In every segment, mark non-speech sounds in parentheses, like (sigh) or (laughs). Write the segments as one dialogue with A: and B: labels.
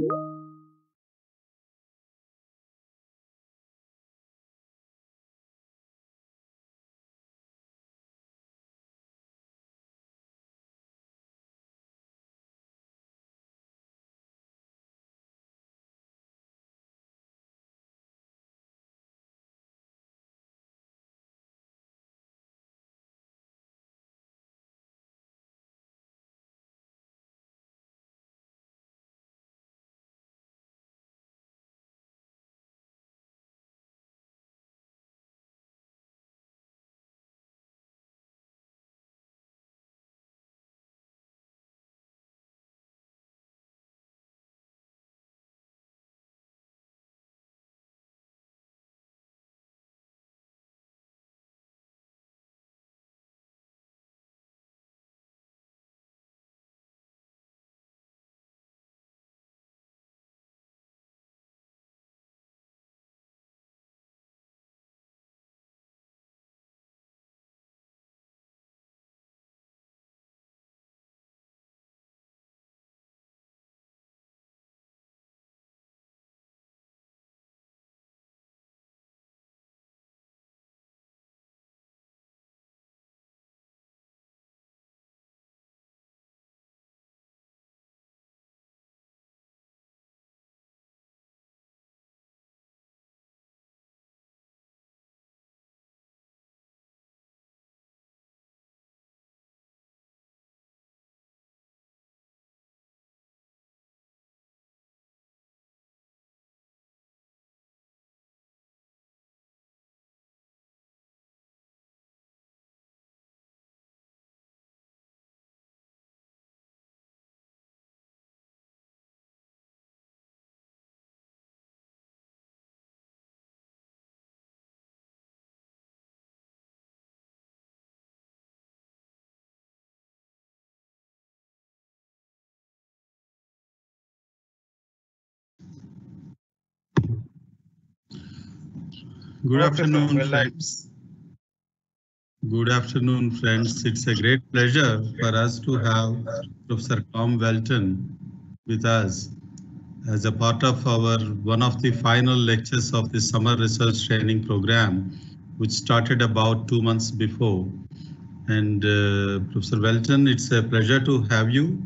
A: you Good afternoon,
B: Well,
A: friends. Good afternoon, friends. It's a great pleasure for us to have Professor Tom Welton with us as a part of our one of the final lectures of the summer research training program, which started about two months before. And uh, Professor Welton, it's a pleasure to have you.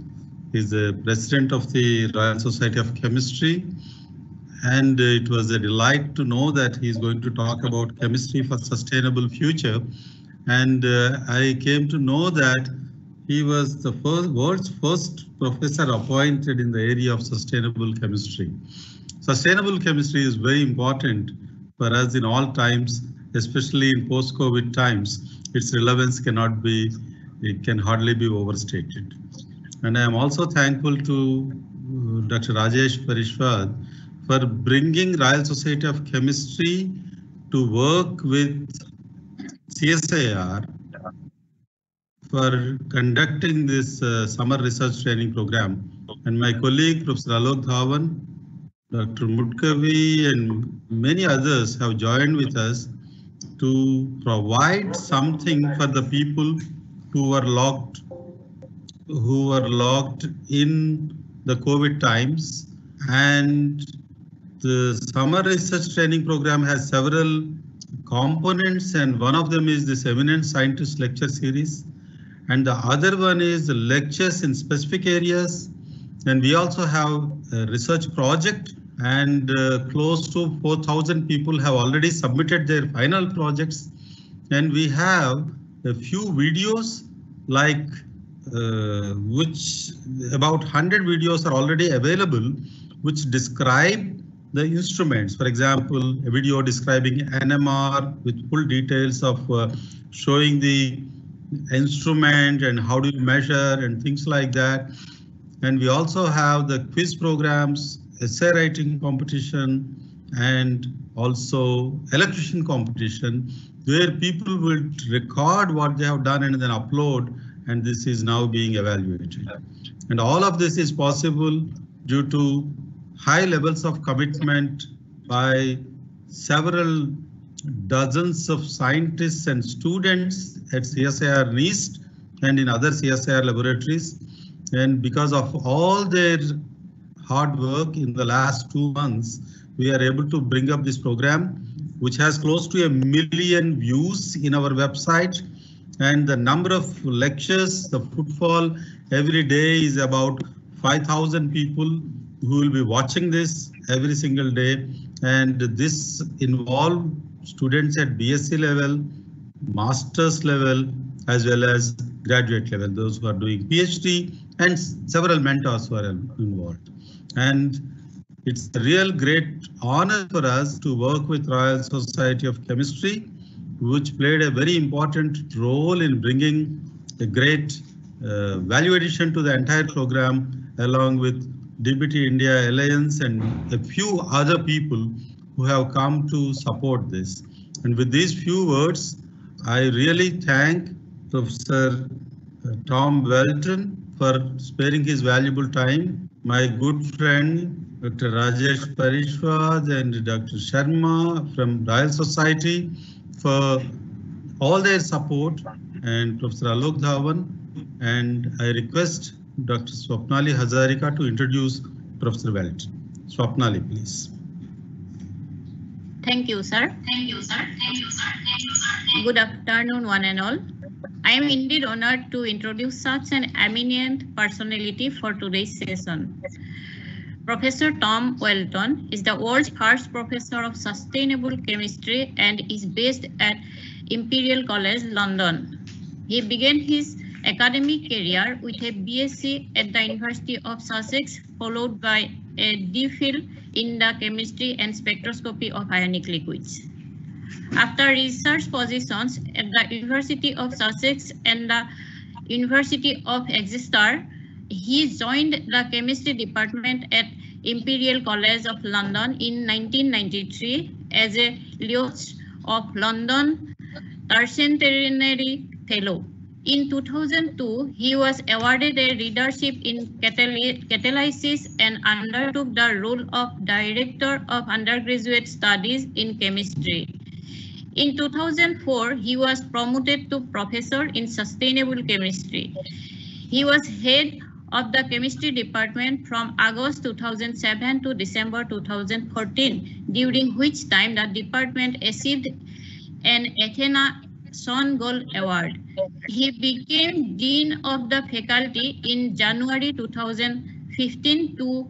A: He's the president of the Royal Society of Chemistry and it was a delight to know that he's going to talk about chemistry for sustainable future. And uh, I came to know that he was the first world's first professor appointed in the area of sustainable chemistry. Sustainable chemistry is very important for us in all times, especially in post-COVID times. Its relevance cannot be, it can hardly be overstated. And I am also thankful to uh, Dr. Rajesh Parishwad for bringing Royal Society of Chemistry to work with CSIR for conducting this uh, summer research training program. And my colleague, Professor Alok Dhawan, Dr. Mudkavi and many others have joined with us to provide something for the people who were locked who are locked in the COVID times and the summer research training program has several components and one of them is this eminent scientist lecture series. And the other one is lectures in specific areas. And we also have a research project and uh, close to 4000 people have already submitted their final projects. And we have a few videos like uh, which about 100 videos are already available which describe the instruments. For example, a video describing NMR with full details of uh, showing the instrument and how do you measure and things like that. And we also have the quiz programs, essay writing competition, and also electrician competition, where people will record what they have done and then upload, and this is now being evaluated. And all of this is possible due to high levels of commitment by several dozens of scientists and students at CSIR NEIST and in other CSIR laboratories. And because of all their hard work in the last two months, we are able to bring up this program, which has close to a million views in our website. And the number of lectures, the footfall every day is about 5,000 people who will be watching this every single day. And this involve students at BSc level, master's level, as well as graduate level, those who are doing PhD and several mentors who are involved. And it's a real great honor for us to work with Royal Society of Chemistry, which played a very important role in bringing a great uh, value addition to the entire program, along with DBT India Alliance and a few other people who have come to support this. And with these few words, I really thank Professor uh, Tom Welton for sparing his valuable time, my good friend Dr. Rajesh Parishwad and Dr. Sharma from Royal Society for all their support and Professor Alok Dhawan and I request Dr. Swapnali Hazarika to introduce Professor Welt. Swapnali, please.
B: Thank you, sir. Thank you, sir. Thank you, sir. Thank you, sir. Good afternoon, one and all. I am indeed honored to introduce such an eminent personality for today's session. Professor Tom Welton is the world's first professor of sustainable chemistry and is based at Imperial College, London. He began his academic career with a BSc at the University of Sussex, followed by a DPhil in the chemistry and spectroscopy of ionic liquids. After research positions at the University of Sussex and the University of Exeter, he joined the chemistry department at Imperial College of London in 1993 as a Lloyds of London Tertiary Fellow. In 2002, he was awarded a leadership in catalysis and undertook the role of Director of Undergraduate Studies in Chemistry. In 2004, he was promoted to Professor in Sustainable Chemistry. He was head of the Chemistry Department from August 2007 to December 2014, during which time the department achieved an Athena SWAN Gold Award. He became Dean of the Faculty in January 2015 to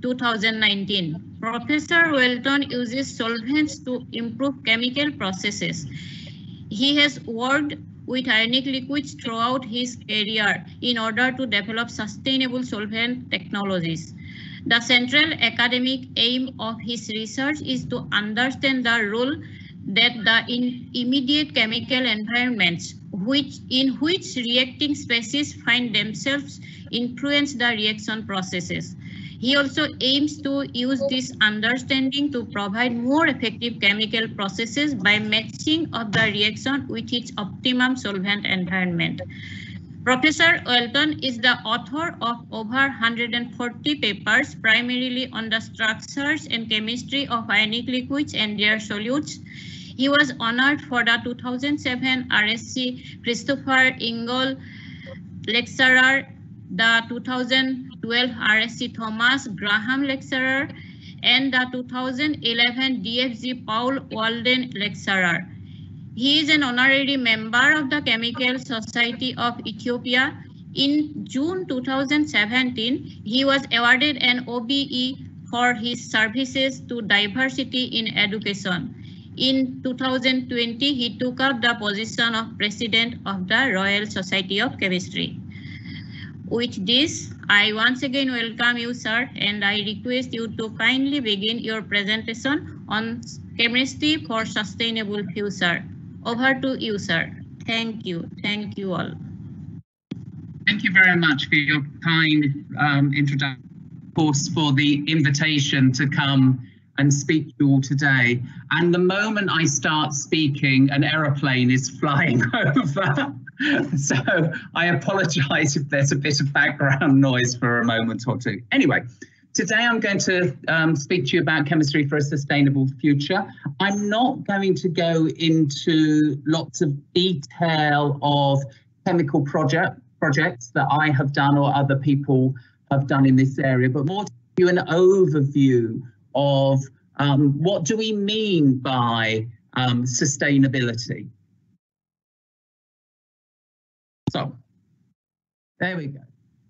B: 2019. Professor Welton uses solvents to improve chemical processes. He has worked with ionic liquids throughout his career in order to develop sustainable solvent technologies. The central academic aim of his research is to understand the role that the immediate chemical environments which in which reacting species find themselves influence the reaction processes. He also aims to use this understanding to provide more effective chemical processes by matching of the reaction with its optimum solvent environment. Professor Welton is the author of over 140 papers, primarily on the structures and chemistry of ionic liquids and their solutes. He was honored for the 2007 RSC Christopher Ingold Lecturer, the 2012 RSC Thomas Graham Lecturer, and the 2011 DFG Paul Walden Lecturer. He is an honorary member of the Chemical Society of Ethiopia. In June 2017, he was awarded an OBE for his services to diversity in education. In 2020, he took up the position of President of the Royal Society of Chemistry. With this, I once again welcome you, sir, and I request you to kindly begin your presentation on chemistry for sustainable future. Over to you, sir. Thank you. Thank you all.
C: Thank you very much for your kind um, introduction, of course, for the invitation to come and speak to you all today. And the moment I start speaking, an aeroplane is flying (laughs) over. so I apologize if there's a bit of background noise for a moment or two. Anyway, today I'm going to um, speak to you about chemistry for a sustainable future. I'm not going to go into lots of detail of chemical project projects that I have done or other people have done in this area, but more to give you an overview of um, what do we mean by um, sustainability. So there we go.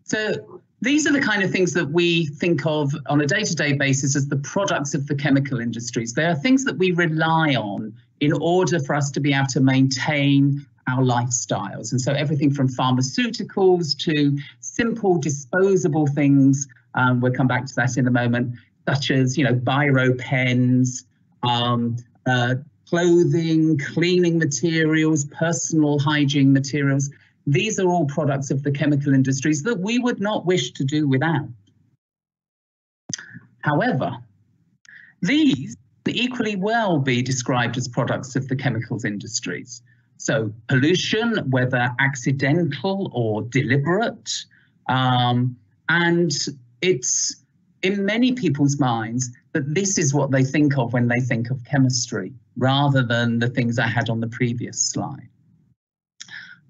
C: So these are the kind of things that we think of on a day-to-day basis as the products of the chemical industries. They are things that we rely on in order for us to be able to maintain our lifestyles. And so everything from pharmaceuticals to simple disposable things, um, we'll come back to that in a moment, such as, you know, biro pens, um, uh, clothing, cleaning materials, personal hygiene materials. These are all products of the chemical industries that we would not wish to do without. However, these equally well be described as products of the chemicals industries. So pollution, whether accidental or deliberate, um, and it's in many people's minds that this is what they think of when they think of chemistry, rather than the things I had on the previous slide.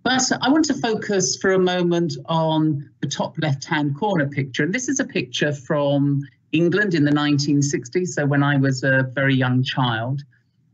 C: But I want to focus for a moment on the top left-hand corner picture. And this is a picture from England in the 1960s, so when I was a very young child.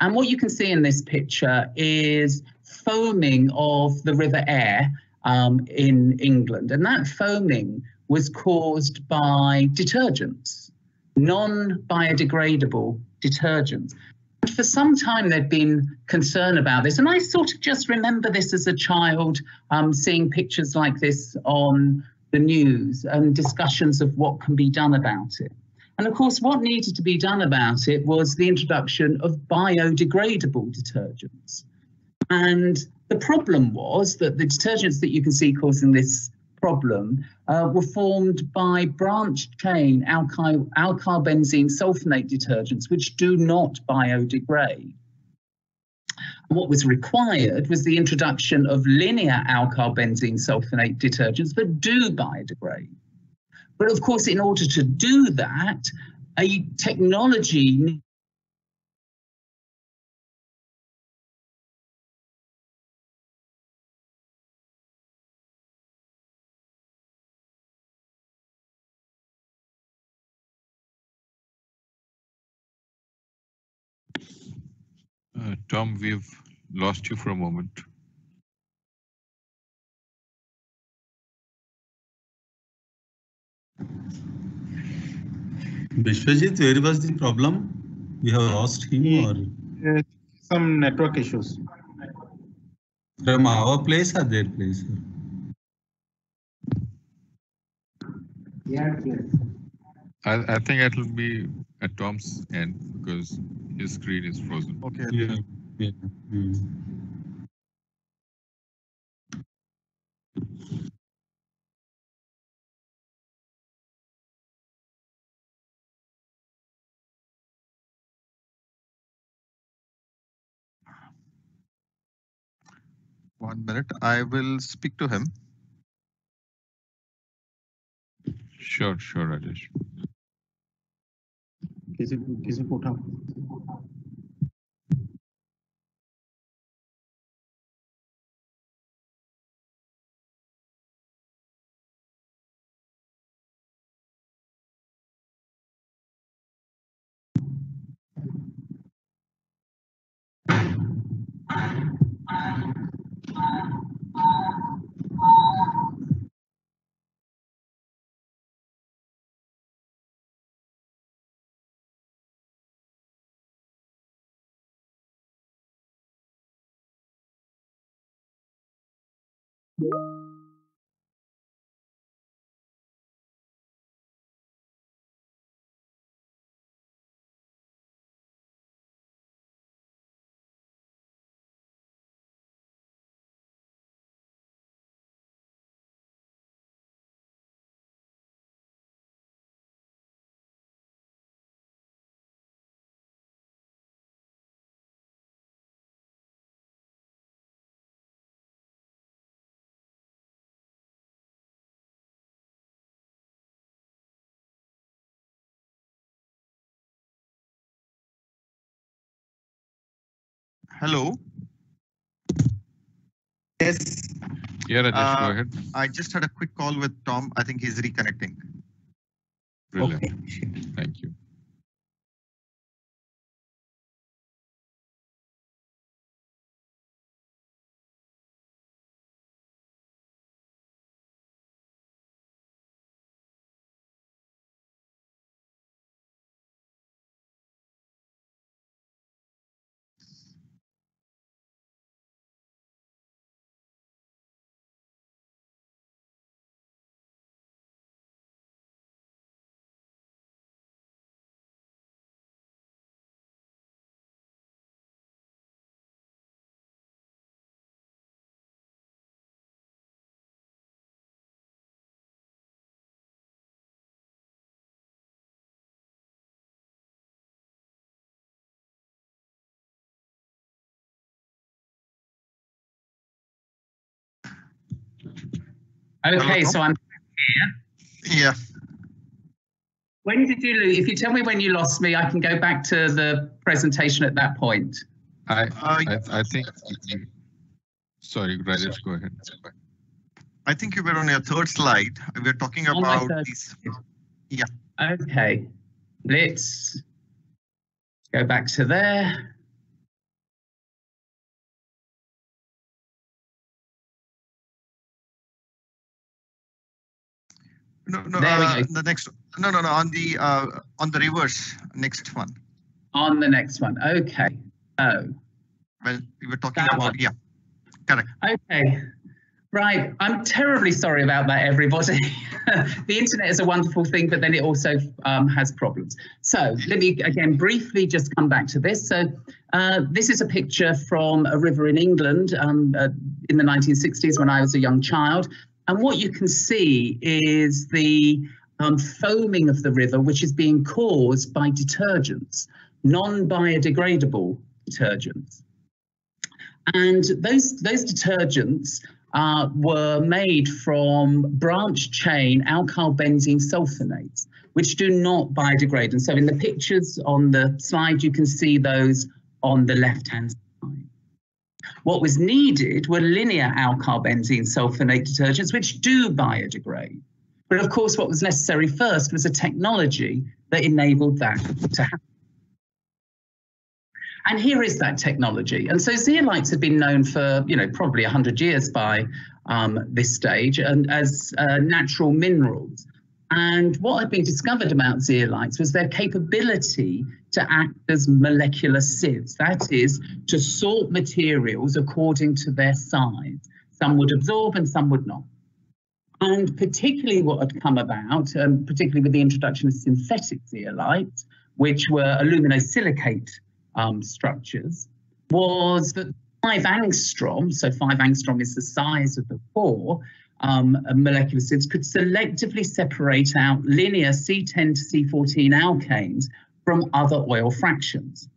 C: And what you can see in this picture is foaming of the River Aire um, in England. And that foaming was caused by detergents, non-biodegradable detergents. And for some time, there'd been concern about this. And I sort of just remember this as a child, um, seeing pictures like this on the news and discussions of what can be done about it. And of course, what needed to be done about it was the introduction of biodegradable detergents. And the problem was that the detergents that you can see causing this problem uh, were formed by branch chain alkyl, alkyl benzene sulfonate detergents, which do not biodegrade. What was required was the introduction of linear alkyl benzene sulfonate detergents that do biodegrade. But of course, in order to do that, a technology
D: Uh, Tom, we've lost you for a moment.
A: Vishwajit, where was the problem? We have lost him or?
E: Uh, some network issues.
A: From our place or their place?
E: Yeah, yes.
D: I, I think it will be at Tom's end because his screen is frozen.
E: Okay.
A: Yeah. yeah. Hmm.
F: One minute. I will speak to him.
D: Sure, sure, Rajesh
E: is se, que se enfoca. Thank उठा
F: Hello.
E: Yes.
D: Yeah, Rajesh, go
F: Uh,
D: ahead.
F: I just had a quick call with Tom. I think he's reconnecting.
D: Brilliant.
G: Okay.
D: Thank you.
C: Okay, so I'm here.
F: Yeah,
C: When did you lose? If you tell me when you lost me, I can go back to the presentation at that point.
D: I,
F: uh,
D: I, I think, sorry, Rajesh, go ahead.
F: I think you were on your third slide. We are talking
C: On
F: about
C: third
F: these.
C: Okay, let's go back to there.
F: No, no,
C: There we
F: uh,
C: go.
F: the next. No, no, no. On the uh, on the reverse, next one.
C: On the next one. Okay. Oh,
F: Well, we were talking
C: That
F: about
C: one.
F: yeah. Correct.
C: okay. Right. I'm terribly sorry about that, everybody. (laughs) the internet is a wonderful thing, but then it also um, has problems. So let me again briefly just come back to this. So uh, this is a picture from a river in England um, uh, in the 1960s when I was a young child. And what you can see is the um, foaming of the river, which is being caused by detergents, non-biodegradable detergents. And those, those detergents uh, were made from branch chain alkyl benzene sulfonates, which do not biodegrade. And so in the pictures on the slide, you can see those on the left-hand side. What was needed were linear alkyl benzene sulfonate detergents, which do biodegrade. But of course, what was necessary first was a technology that enabled that to happen. And here is that technology. And so zeolites have been known for, you know, probably 100 years by um, this stage and as uh, natural minerals. And what had been discovered about zeolites was their capability to act as molecular sieves, that is, to sort materials according to their size. Some would absorb and some would not. And particularly what had come about, um, particularly with the introduction of synthetic zeolites, which were aluminosilicate um, structures, was that five angstrom, so five angstrom is the size of the pore, um, molecular sieves could selectively separate out linear C10 to C14 alkanes from other oil fractions.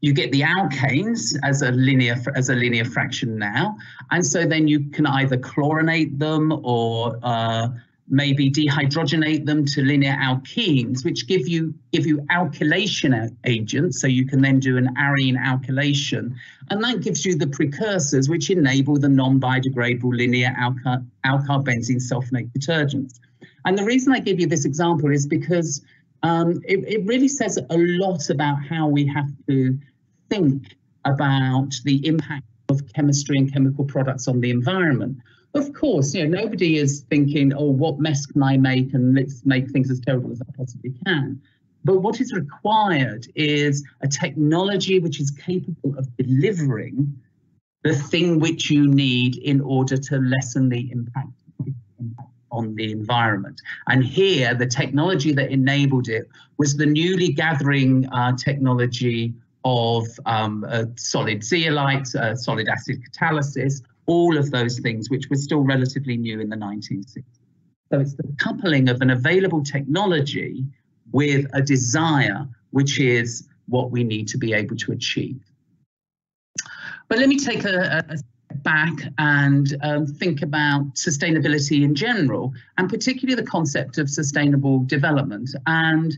C: You get the alkanes as a linear as a linear fraction now, and so then you can either chlorinate them or uh, maybe dehydrogenate them to linear alkenes, which give you give you alkylation agents. So you can then do an arene alkylation, and that gives you the precursors which enable the non-biodegradable linear alkyl, alkyl benzene sulfonate detergents. And the reason I give you this example is because um, it, it really says a lot about how we have to think about the impact of chemistry and chemical products on the environment. Of course, you know, nobody is thinking, oh, what mess can I make and let's make things as terrible as I possibly can. But what is required is a technology which is capable of delivering the thing which you need in order to lessen the impact on the environment. And here, the technology that enabled it was the newly gathering uh, technology of um, uh, solid zeolites, uh, solid acid catalysis, all of those things, which were still relatively new in the 1960s. So it's the coupling of an available technology with a desire, which is what we need to be able to achieve. But let me take a, a back and um, think about sustainability in general, and particularly the concept of sustainable development. And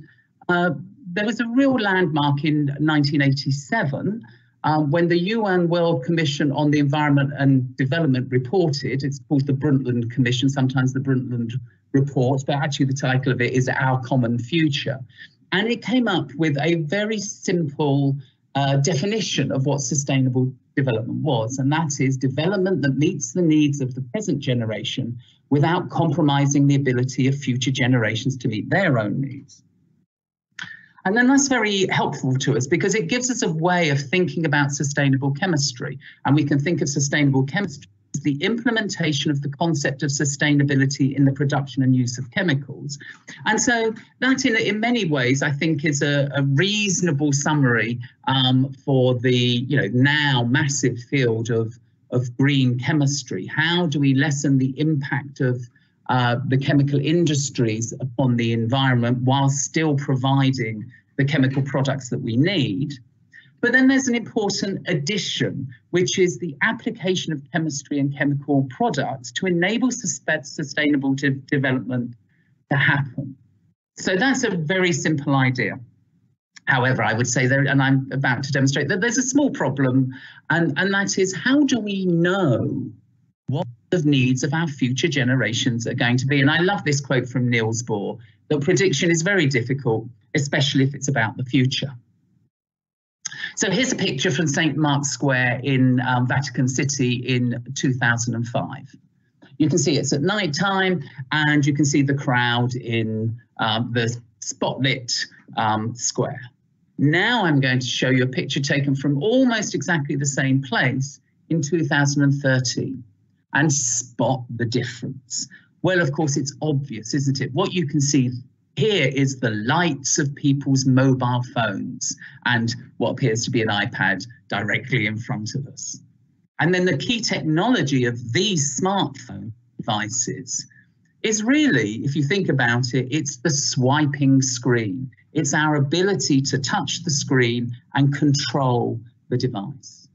C: uh, there was a real landmark in 1987 um, when the UN World Commission on the Environment and Development reported, it's called the Brundtland Commission, sometimes the Brundtland report, but actually the title of it is Our Common Future. And it came up with a very simple uh, definition of what sustainable development was, and that is development that meets the needs of the present generation without compromising the ability of future generations to meet their own needs. And then that's very helpful to us because it gives us a way of thinking about sustainable chemistry. And we can think of sustainable chemistry the implementation of the concept of sustainability in the production and use of chemicals. And so that in, in many ways, I think is a, a reasonable summary um, for the you know now massive field of, of green chemistry. How do we lessen the impact of uh, the chemical industries upon the environment while still providing the chemical products that we need. But then there's an important addition, which is the application of chemistry and chemical products to enable sustainable de development to happen. So that's a very simple idea. However, I would say there, and I'm about to demonstrate that there's a small problem, and, and that is how do we know what the needs of our future generations are going to be. And I love this quote from Niels Bohr, that prediction is very difficult, especially if it's about the future. So here's a picture from St. Mark's Square in um, Vatican City in 2005. You can see it's at night time and you can see the crowd in um, the spotlit um, square. Now I'm going to show you a picture taken from almost exactly the same place in 2013 and spot the difference. Well, of course, it's obvious, isn't it? What you can see here is the lights of people's mobile phones and what appears to be an iPad directly in front of us. And then the key technology of these smartphone devices is really, if you think about it, it's the swiping screen. It's our ability to touch the screen and control the device.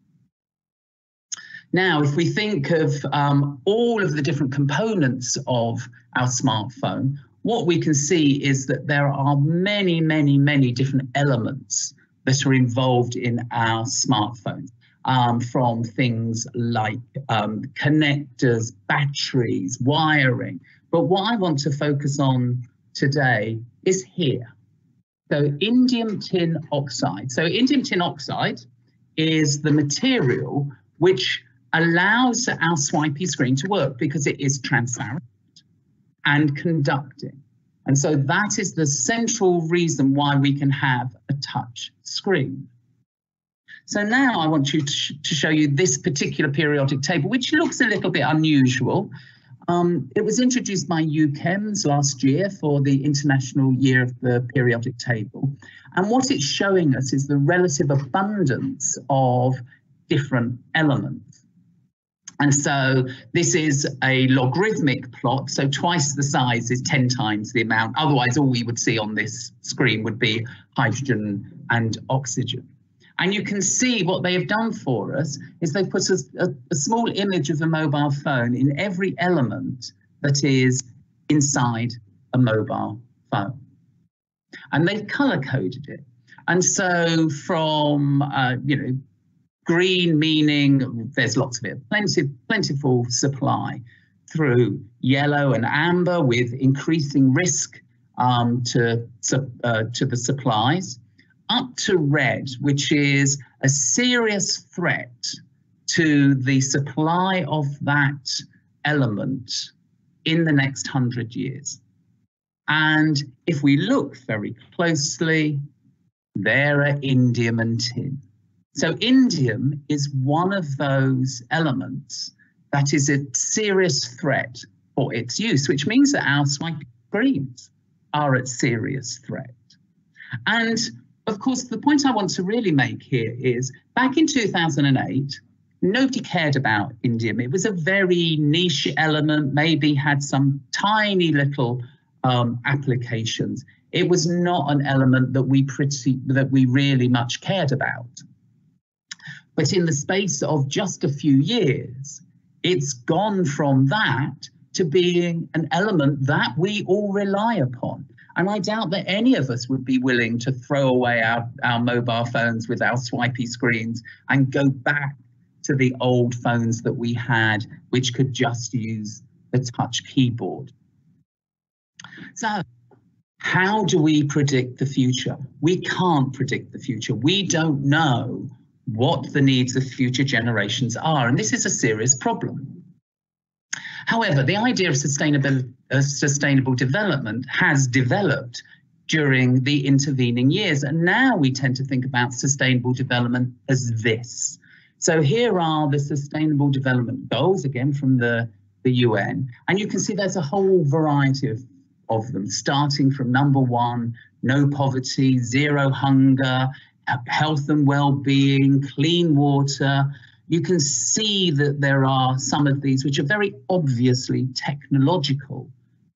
C: Now, if we think of um, all of the different components of our smartphone, what we can see is that there are many, many, many different elements that are involved in our smartphones. Um, from things like um, connectors, batteries, wiring. But what I want to focus on today is here. So indium tin oxide. So indium tin oxide is the material which allows our swipey screen to work because it is transparent and conducting. And so that is the central reason why we can have a touch screen. So now I want you to, sh to show you this particular periodic table, which looks a little bit unusual. Um, it was introduced by EuChemS last year for the International Year of the Periodic Table. And what it's showing us is the relative abundance of different elements. And so this is a logarithmic plot. So twice the size is 10 times the amount. Otherwise, all we would see on this screen would be hydrogen and oxygen. And you can see what they have done for us is they've put a, a, a small image of a mobile phone in every element that is inside a mobile phone. And they've color coded it. And so from, uh, you know, Green meaning there's lots of it, plenty, plentiful supply through yellow and amber with increasing risk um, to, uh, to the supplies, up to red, which is a serious threat to the supply of that element in the next hundred years. And if we look very closely, there are indium and tin. So indium is one of those elements that is a serious threat for its use, which means that our swiping screens are at serious threat. And of course, the point I want to really make here is back in 2008, nobody cared about indium. It was a very niche element, maybe had some tiny little um, applications. It was not an element that we pretty that we really much cared about. But in the space of just a few years, it's gone from that to being an element that we all rely upon. And I doubt that any of us would be willing to throw away our, our mobile phones with our swipey screens and go back to the old phones that we had, which could just use the touch keyboard. So, how do we predict the future? We can't predict the future. We don't know what the needs of future generations are, and this is a serious problem. However, the idea of sustainable, uh, sustainable development has developed during the intervening years, and now we tend to think about sustainable development as this. So here are the sustainable development goals, again from the, the UN, and you can see there's a whole variety of, of them, starting from number one, no poverty, zero hunger, health and well-being, clean water. You can see that there are some of these which are very obviously technological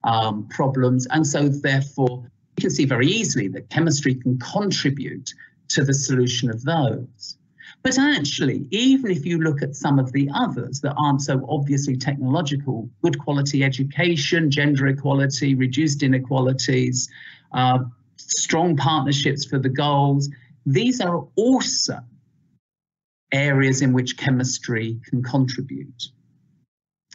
C: um, problems, and so therefore you can see very easily that chemistry can contribute to the solution of those. But actually, even if you look at some of the others that aren't so obviously technological, good quality education, gender equality, reduced inequalities, uh, strong partnerships for the goals, these are also areas in which chemistry can contribute.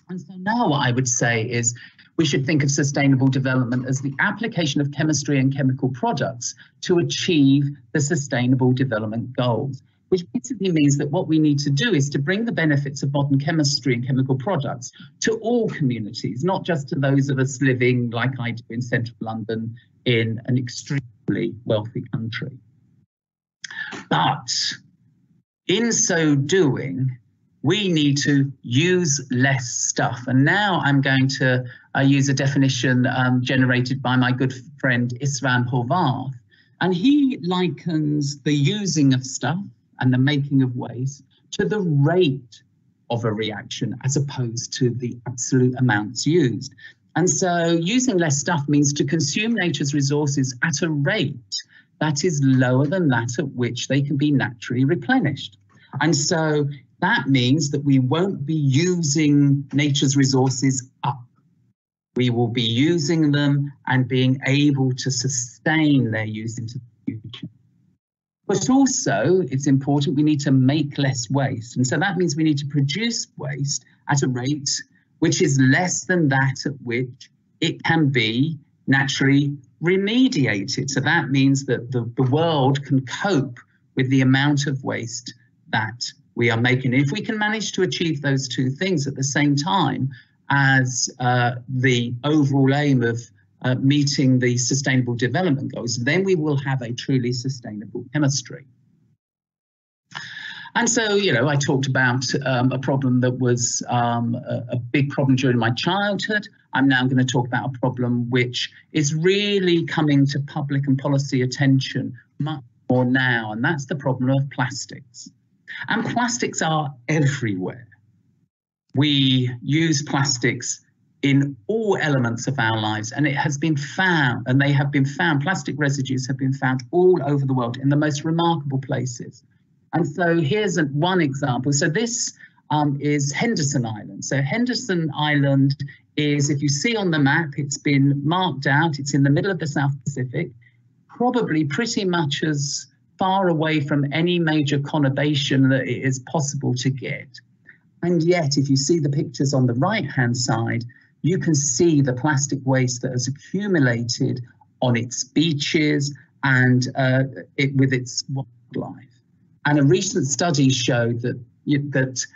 C: And so now what I would say is we should think of sustainable development as the application of chemistry and chemical products to achieve the sustainable development goals, which basically means that what we need to do is to bring the benefits of modern chemistry and chemical products to all communities, not just to those of us living like I do in central London in an extremely wealthy country. But in so doing, we need to use less stuff. And now I'm going to uh, use a definition um, generated by my good friend István Horváth. And he likens the using of stuff and the making of waste to the rate of a reaction as opposed to the absolute amounts used. And so using less stuff means to consume nature's resources at a rate that is lower than that at which they can be naturally replenished. And so that means that we won't be using nature's resources up. We will be using them and being able to sustain their use into the future. But also, it's important we need to make less waste. And so that means we need to produce waste at a rate which is less than that at which it can be naturally remediated. So that means that the, the world can cope with the amount of waste that we are making. If we can manage to achieve those two things at the same time as uh, the overall aim of uh, meeting the sustainable development goals, then we will have a truly sustainable chemistry. And so, you know, I talked about um, a problem that was um, a, a, big problem during my childhood. I'm now going to talk about a problem which is really coming to public and policy attention much more now, and that's the problem of plastics. And plastics are everywhere. We use plastics in all elements of our lives, and it has been found, and they have been found, plastic residues have been found all over the world in the most remarkable places. And so here's a, one example. So this um, is Henderson Island. So Henderson Island is, if you see on the map, it's been marked out. It's in the middle of the South Pacific, probably pretty much as far away from any major conurbation that it is possible to get. And yet, if you see the pictures on the right-hand side, you can see the plastic waste that has accumulated on its beaches and uh, it, with its wildlife. And a recent study showed that, that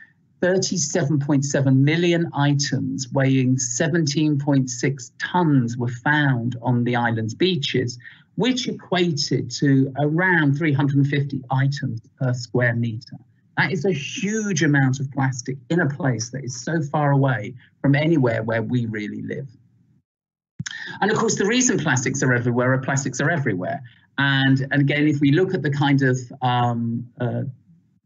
C: 37.7 million items weighing 17.6 tons were found on the island's beaches, which equated to around 350 items per square meter. That is a huge amount of plastic in a place that is so far away from anywhere where we really live. And of course, the reason plastics are everywhere are plastics are everywhere. And, and again, if we look at the kind of um, uh,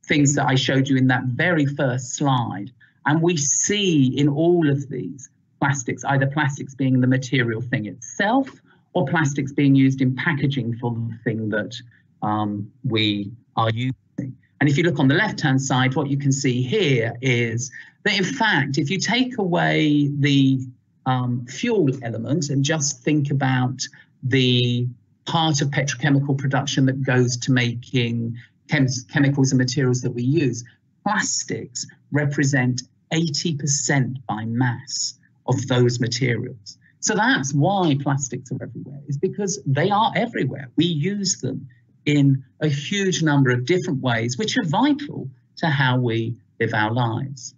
C: things that I showed you in that very first slide, and we see in all of these plastics, either plastics being the material thing itself or plastics being used in packaging for the thing that um, we are using. And if you look on the left-hand side, what you can see here is that in fact, if you take away the um, fuel element and just think about the part of petrochemical production that goes to making chem chemicals and materials that we use. Plastics represent 80% by mass of those materials. So that's why plastics are everywhere, is because they are everywhere. We use them in a huge number of different ways, which are vital to how we live our lives.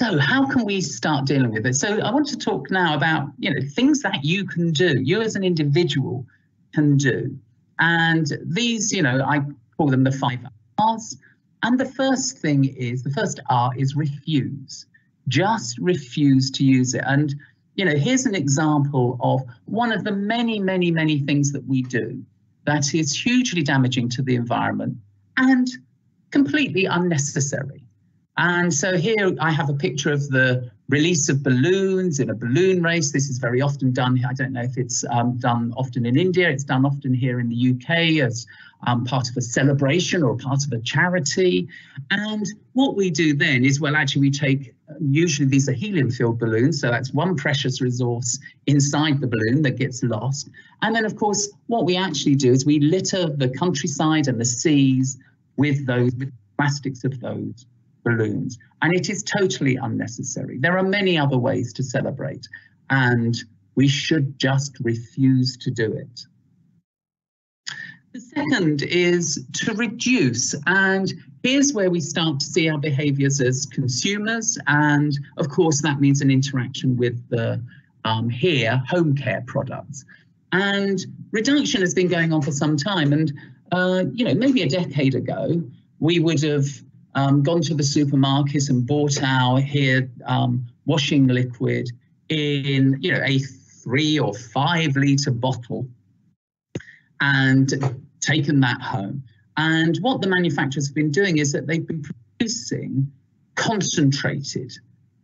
C: So how can we start dealing with it? So I want to talk now about, you know, things that you can do, you as an individual can do. And these, you know, I call them the five R's. And the first thing is, the first R is refuse. Just refuse to use it. And, you know, here's an example of one of the many, many, many things that we do that is hugely damaging to the environment and completely unnecessary. And so here I have a picture of the release of balloons in a balloon race. This is very often done. I don't know if it's um, done often in India. It's done often here in the UK as um, part of a celebration or part of a charity. And what we do then is, well, actually, we take usually these are helium filled balloons. So that's one precious resource inside the balloon that gets lost. And then, of course, what we actually do is we litter the countryside and the seas with those with plastics of those balloons. And it is totally unnecessary. There are many other ways to celebrate, and we should just refuse to do it. The second is to reduce, and here's where we start to see our behaviours as consumers, and of course that means an interaction with the um, here home care products. And reduction has been going on for some time, and uh, you know maybe a decade ago we would have um, gone to the supermarket and bought our here um, washing liquid in you know a three or five liter bottle and taken that home. And what the manufacturers have been doing is that they've been producing concentrated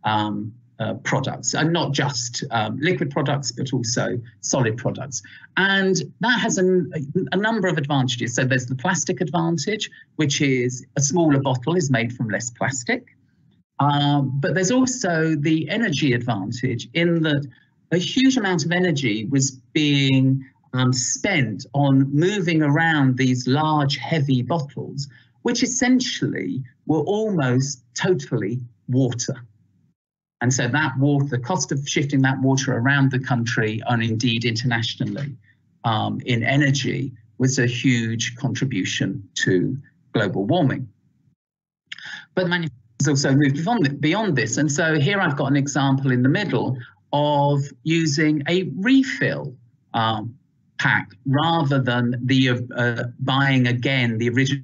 C: um, uh, products, and not just um, liquid products, but also solid products. And that has an, a number of advantages. So there's the plastic advantage, which is a smaller bottle is made from less plastic. Um, but there's also the energy advantage in that a huge amount of energy was being um, spent on moving around these large, heavy bottles, which essentially were almost totally water. And so that water, the cost of shifting that water around the country and indeed internationally um, in energy was a huge contribution to global warming. But manufacturers also moved beyond, this. And so here I've got an example in the middle of using a refill um, pack rather than the uh, buying again the original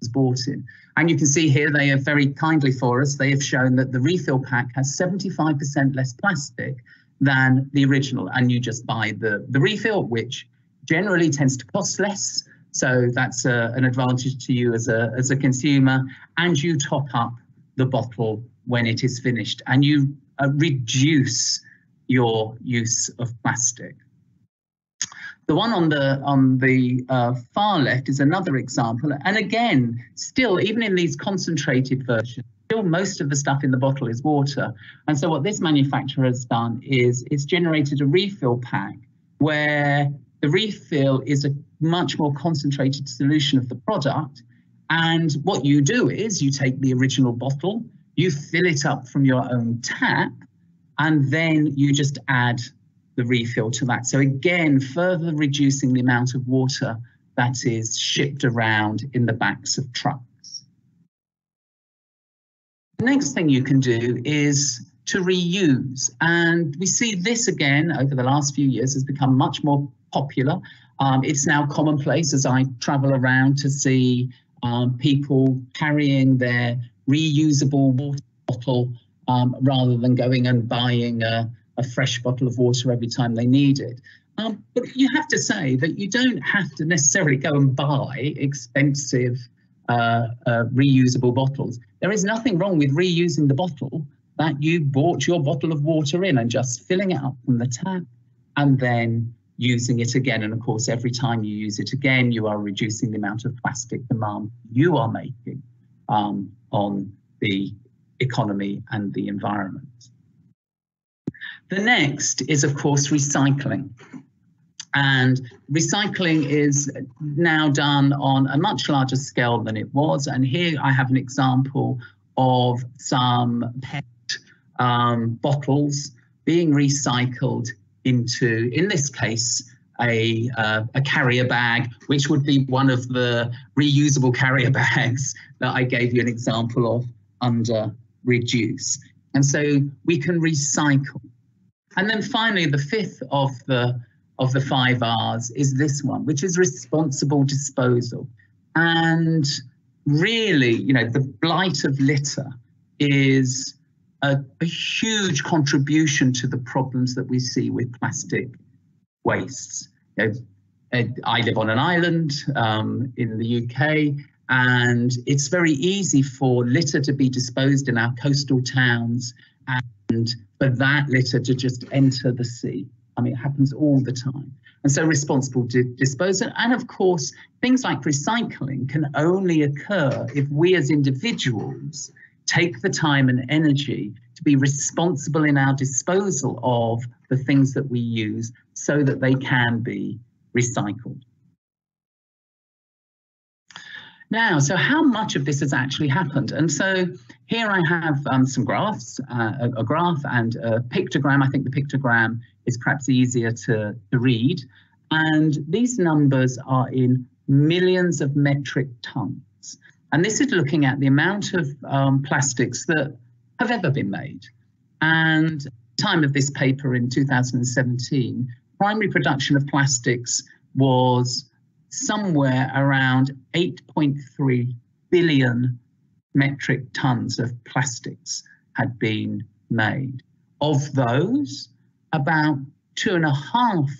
C: was bought in. And you can see here they have very kindly for us, they have shown that the refill pack has 75% less plastic than the original. And you just buy the, the refill, which generally tends to cost less. So that's a, uh, an advantage to you as a, as a consumer. And you top up the bottle when it is finished and you uh, reduce your use of plastic. The one on the on the uh, far left is another example, and again, still even in these concentrated versions, still most of the stuff in the bottle is water. And so what this manufacturer has done is it's generated a refill pack where the refill is a much more concentrated solution of the product. And what you do is you take the original bottle, you fill it up from your own tap, and then you just add the refill to that. So again, further reducing the amount of water that is shipped around in the backs of trucks. The next thing you can do is to reuse. And we see this again over the last few years has become much more popular. Um, it's now commonplace as I travel around to see um, people carrying their reusable water bottle um, rather than going and buying a, a fresh bottle of water every time they need it. Um, but you have to say that you don't have to necessarily go and buy expensive uh, uh, reusable bottles. There is nothing wrong with reusing the bottle that you bought your bottle of water in and just filling it up from the tap and then using it again. And of course, every time you use it again, you are reducing the amount of plastic demand you are making um, on the economy and the environment. The next is, of course, recycling. And recycling is now done on a much larger scale than it was. And here I have an example of some PET um, bottles being recycled into, in this case, a, uh, a carrier bag, which would be one of the reusable carrier (laughs) bags that I gave you an example of under reduce. And so we can recycle. And then finally, the fifth of the of the five R's is this one, which is responsible disposal. And really, you know, the blight of litter is a, a huge contribution to the problems that we see with plastic wastes. You know, I live on an island um, in the UK, and it's very easy for litter to be disposed in our coastal towns and for that litter to just enter the sea. I mean, it happens all the time. And so responsible di disposal. And of course, things like recycling can only occur if we as individuals take the time and energy to be responsible in our disposal of the things that we use so that they can be recycled. Now, so how much of this has actually happened? And so here I have um, some graphs, uh, a, a, graph and a pictogram. I think the pictogram is perhaps easier to, to read. And these numbers are in millions of metric tons. And this is looking at the amount of um, plastics that have ever been made. And time of this paper in 2017, primary production of plastics was somewhere around 8.3 billion metric tons of plastics had been made. Of those, about two and a half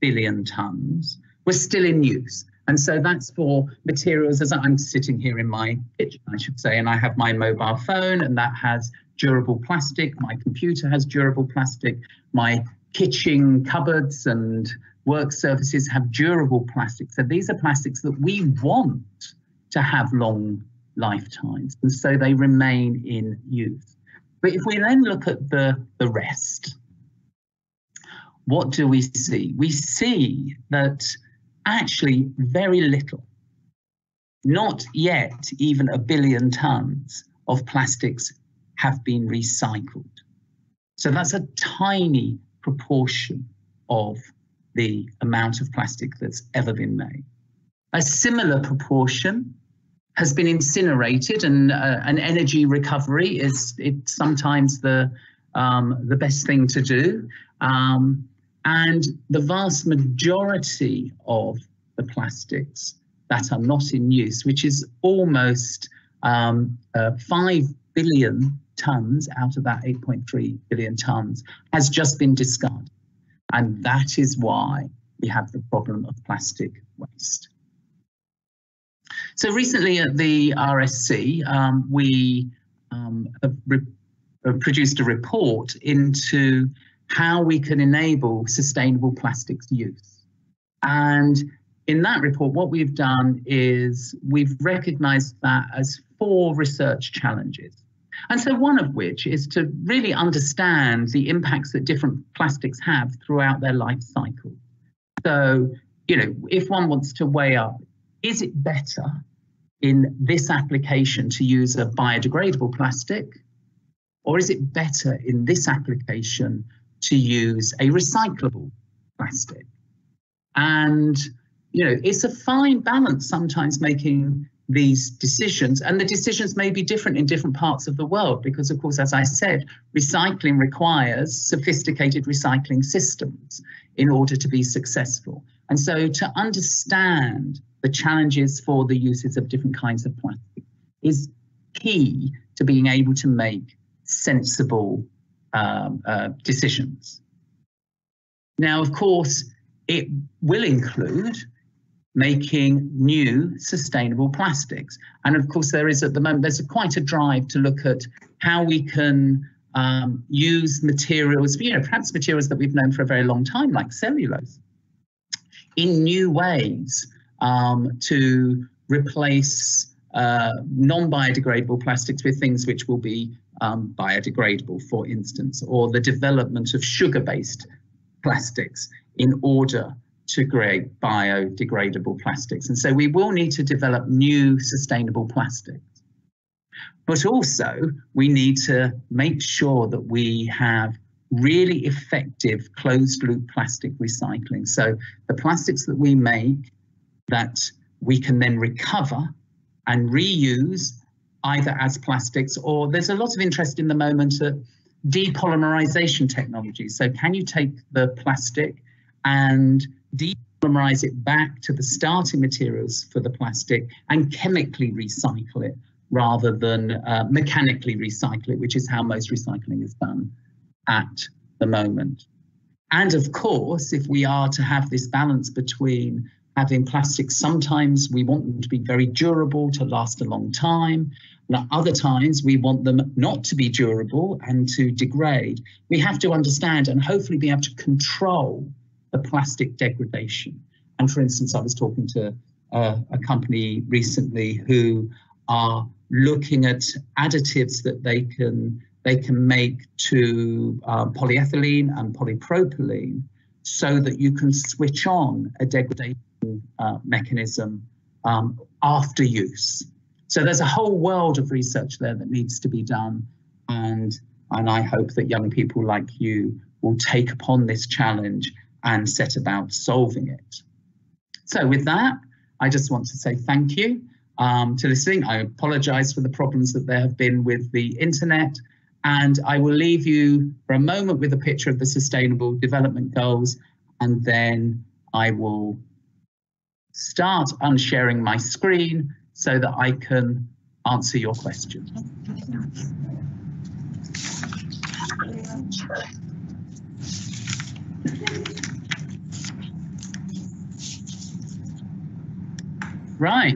C: billion tons were still in use. And so that's for materials as I'm sitting here in my kitchen, I should say, and I have my mobile phone and that has durable plastic. My computer has durable plastic. My kitchen cupboards and work surfaces have durable plastics. So these are plastics that we want to have long lifetimes, and so they remain in use. But if we then look at the, the rest, what do we see? We see that actually very little, not yet even a billion tons of plastics have been recycled. So that's a tiny proportion of the amount of plastic that's ever been made. A similar proportion has been incinerated, and uh, an energy recovery is it sometimes the um, the best thing to do. Um, and the vast majority of the plastics that are not in use, which is almost um, uh, 5 billion tons out of that 8.3 billion tons, has just been discarded. And that is why we have the problem of plastic waste. So recently at the RSC, um, we um, have, have produced a report into how we can enable sustainable plastics use. And in that report, what we've done is we've recognized that as four research challenges. And so one of which is to really understand the impacts that different plastics have throughout their life cycle. So, you know, if one wants to weigh up, is it better in this application to use a biodegradable plastic? Or is it better in this application to use a recyclable plastic? And, you know, it's a fine balance sometimes making these decisions. And the decisions may be different in different parts of the world because, of course, as I said, recycling requires sophisticated recycling systems in order to be successful. And so to understand the challenges for the uses of different kinds of plastic is key to being able to make sensible um, uh, decisions. Now, of course, it will include making new sustainable plastics. And of course, there is at the moment, there's a, quite a drive to look at how we can um, use materials, you know, perhaps materials that we've known for a very long time, like cellulose, in new ways um, to replace uh, non-biodegradable plastics with things which will be um, biodegradable, for instance, or the development of sugar-based plastics in order to create biodegradable plastics. And so we will need to develop new sustainable plastics. But also we need to make sure that we have really effective closed loop plastic recycling. So the plastics that we make that we can then recover and reuse either as plastics or there's a lot of interest in the moment at depolymerization technology. So can you take the plastic and depolymerize it back to the starting materials for the plastic and chemically recycle it rather than uh, mechanically recycle it, which is how most recycling is done at the moment. And of course, if we are to have this balance between having plastics, sometimes we want them to be very durable, to last a long time. And other times we want them not to be durable and to degrade. We have to understand and hopefully be able to control the plastic degradation. And for instance, I was talking to uh, a company recently who are looking at additives that they can they can make to uh, polyethylene and polypropylene so that you can switch on a degradation uh, mechanism um, after use. So there's a whole world of research there that needs to be done. And, and I hope that young people like you will take upon this challenge and set about solving it. So with that, I just want to say thank you um, to listening. I apologize for the problems that there have been with the internet. And I will leave you for a moment with a picture of the Sustainable Development Goals, and then I will start unsharing my screen so that I can answer your questions. Right.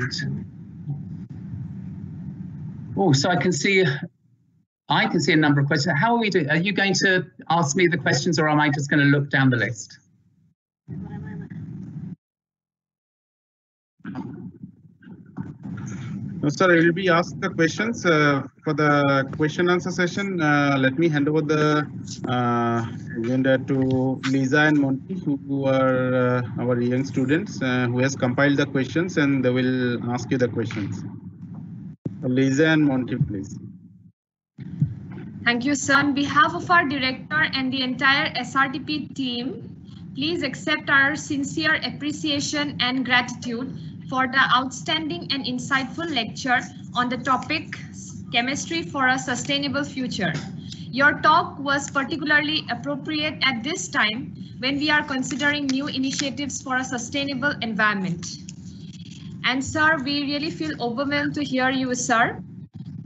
C: Oh, so I can see I can see a number of questions. How are we doing? Are you going to ask me the questions or am I just going to look down the list?
E: No, sir, I will be asked the questions uh, for the question answer session. Uh, let me hand over the uh, agenda to Lisa and Monty, who, who are uh, our young students uh, who has compiled the questions and they will ask you the questions. Lisa and Monty, please.
G: Thank you, sir. On behalf of our director and the entire SRTP team, please accept our sincere appreciation and gratitude for the outstanding and insightful lecture on the topic Chemistry for a Sustainable Future. Your talk was particularly appropriate at this time when we are considering new initiatives for a sustainable environment. And sir, we really feel overwhelmed to hear you, sir.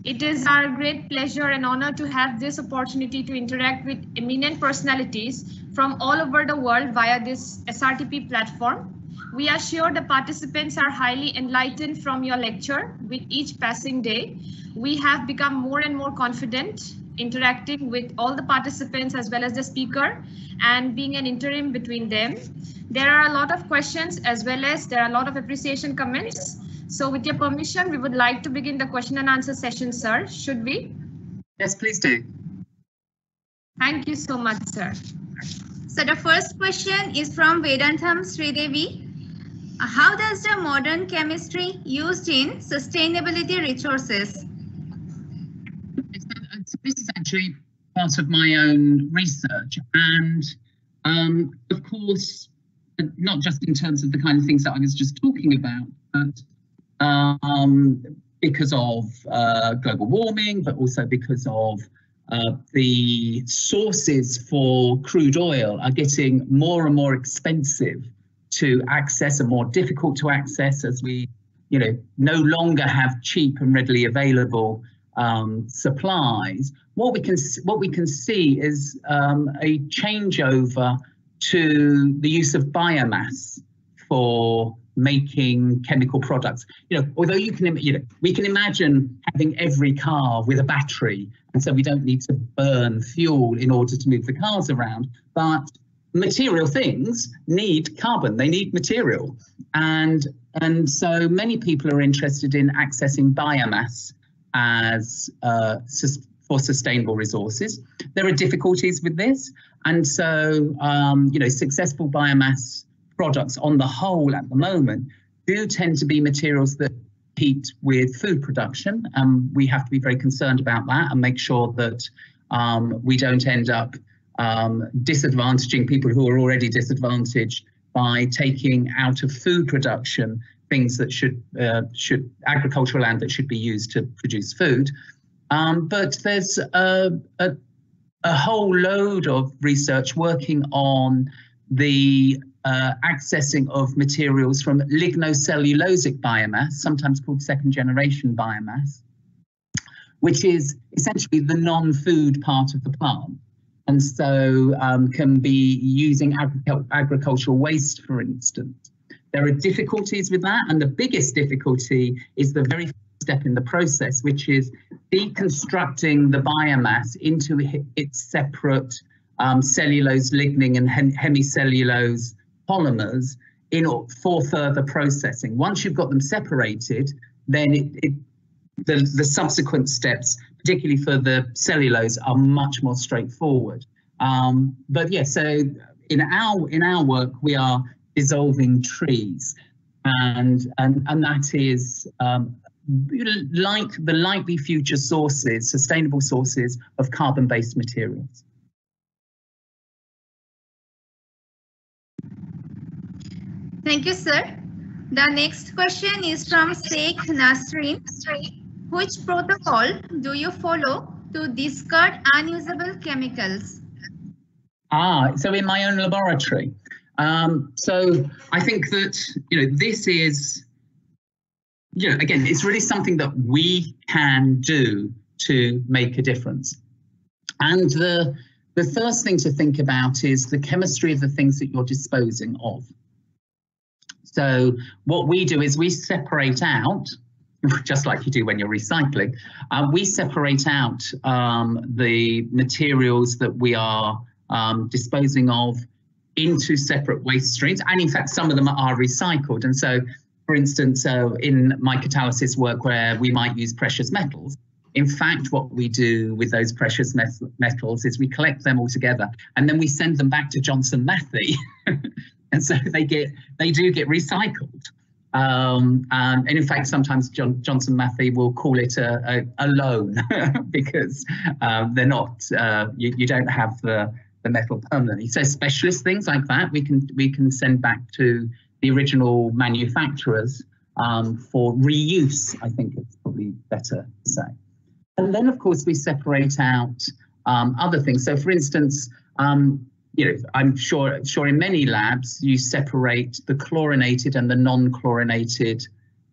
G: It is our great pleasure and honor to have this opportunity to interact with eminent personalities from all over the world via this SRTP platform. We are sure the participants are highly enlightened from your lecture with each passing day. We have become more and more confident interacting with all the participants as well as the speaker and being an interim between them. There are a lot of questions as well as there are a lot of appreciation comments. So with your permission, we would like to begin the question and answer session, sir. Should we?
C: Yes, please do.
G: Thank you so much, sir.
H: So the first question is from Vedantham Sridevi. How does the modern chemistry used in sustainability resources?
C: This is actually part of my own research and um, of course, not just in terms of the kind of things that I was just talking about, but um, because of uh, global warming, but also because of uh, the sources for crude oil are getting more and more expensive to access and more difficult to access as we, you know, no longer have cheap and readily available um, supplies. What we can what we can see is um, a changeover to the use of biomass for making chemical products. You know, although you can, you know, we can imagine having every car with a battery, and so we don't need to burn fuel in order to move the cars around. But material things need carbon; they need material, and and so many people are interested in accessing biomass as uh, for sustainable resources. There are difficulties with this, and so um, you know, successful biomass products on the whole at the moment do tend to be materials that compete with food production. Um, we have to be very concerned about that and make sure that um, we don't end up um, disadvantaging people who are already disadvantaged by taking out of food production things that should uh, should agricultural land that should be used to produce food. Um, but there's a, a, a whole load of research working on the uh, accessing of materials from lignocellulosic biomass, sometimes called second generation biomass, which is essentially the non-food part of the plant. And so um, can be using agricultural waste, for instance. There are difficulties with that, and the biggest difficulty is the very first step in the process, which is deconstructing the biomass into its separate um, cellulose, lignin, and hemicellulose polymers in for further processing. Once you've got them separated, then it, it, the, the subsequent steps, particularly for the cellulose, are much more straightforward. Um, but yeah, so in our in our work, we are dissolving trees, and and and that is um, like the likely future sources, sustainable sources of carbon-based materials.
H: Thank you, sir. The next question is from Sheikh Nasrin. Which protocol do you follow to discard unusable chemicals?
C: Ah, so in my own laboratory. Um, so I think that, you know, this is, you know, again, it's really something that we can do to make a difference. And the, the first thing to think about is the chemistry of the things that you're disposing of. So what we do is we separate out, (laughs) just like you do when you're recycling, uh, we separate out um, the materials that we are um, disposing of into separate waste streams. And in fact, some of them are recycled. And so, for instance, uh, in my catalysis work where we might use precious metals, in fact, what we do with those precious metals is we collect them all together and then we send them back to Johnson Matthey (laughs) and so they get they do get recycled. Um, and, and, in fact, sometimes John, Johnson Matthey will call it a, a, a loan (laughs) because um, they're not uh, you, you don't have the the metal permanently. So specialist things like that we can we can send back to the original manufacturers um, for reuse. I think it's probably better to say. And then of course we separate out um, other things. So for instance, um, you know, I'm sure sure in many labs you separate the chlorinated and the non-chlorinated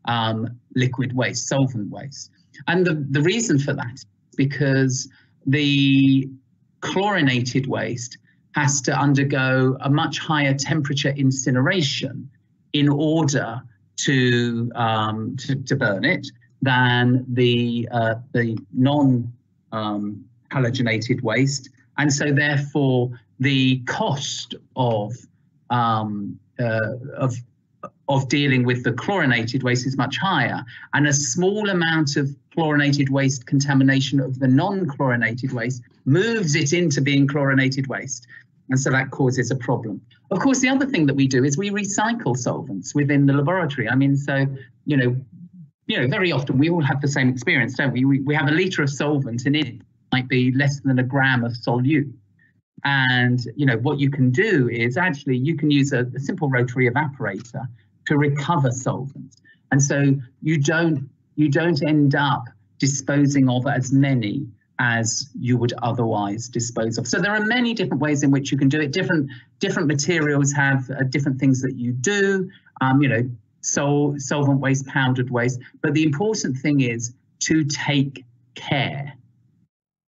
C: um, liquid waste, solvent waste. And the, the reason for that is because the chlorinated waste has to undergo a much higher temperature incineration in order to um, to, to, burn it than the uh, the non um, halogenated waste, and so therefore the cost of um, uh, of of dealing with the chlorinated waste is much higher, and a small amount of chlorinated waste contamination of the non-chlorinated waste moves it into being chlorinated waste, and so that causes a problem. Of course, the other thing that we do is we recycle solvents within the laboratory. I mean, so you know, you know, very often we all have the same experience, don't we? We, we have a liter of solvent, and it might be less than a gram of solute. And you know what you can do is actually you can use a, a simple rotary evaporator to recover solvents. And so you don't you don't end up disposing of as many as you would otherwise dispose of. So there are many different ways in which you can do it. Different different materials have uh, different things that you do. Um, you know, sol solvent waste, powdered waste. But the important thing is to take care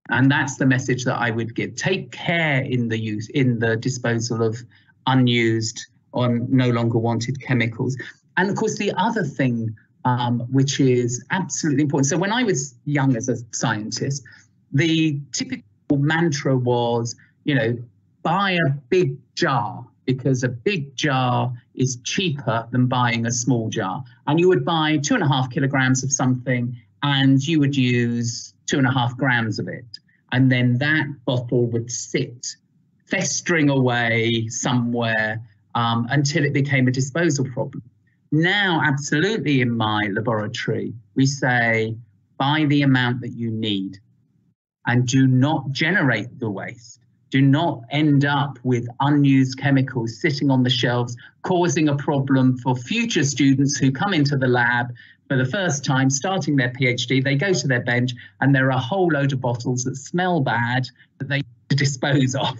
C: and that's the message that I would give. Take care in the use in the disposal of unused or no longer wanted chemicals. And of course, the other thing um, which is absolutely important. So when I was young as a scientist, the typical mantra was, you know, buy a big jar because a big jar is cheaper than buying a small jar. And you would buy two and a half kilograms of something and you would use two and a half grams of it. And then that bottle would sit festering away somewhere um, until it became a disposal problem. Now, absolutely in my laboratory, we say buy the amount that you need and do not generate the waste. do not end up with unused chemicals sitting on the shelves, causing a problem for future students who come into the lab for the first time, starting their PhD. They go to their bench and there are a whole load of bottles that smell bad that they dispose of.